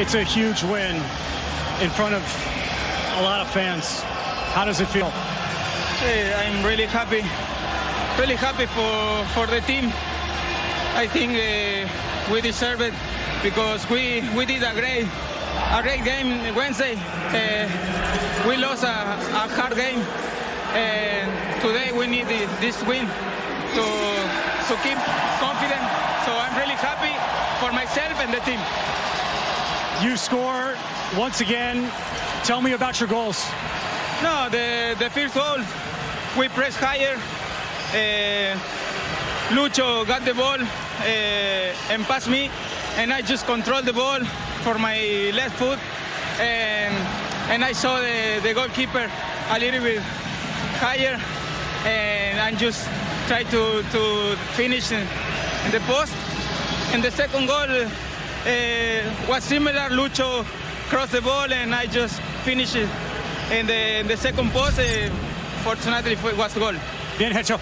It's a huge win in front of a lot of fans. How does it feel? Hey, I'm really happy, really happy for, for the team. I think uh, we deserve it because we, we did a great, a great game Wednesday. Uh, we lost a, a hard game, and today we need this win to, to keep confident. So I'm really happy for myself and the team. You score once again. Tell me about your goals. No, the, the first goal, we press higher. Uh, Lucho got the ball uh, and passed me, and I just controlled the ball for my left foot, and and I saw the, the goalkeeper a little bit higher, and I just tried to, to finish in, in the post. And the second goal uh, was similar. Lucho crossed the ball, and I just finished it in the, the second post. Uh, fortunately, it was goal. Bien hecho.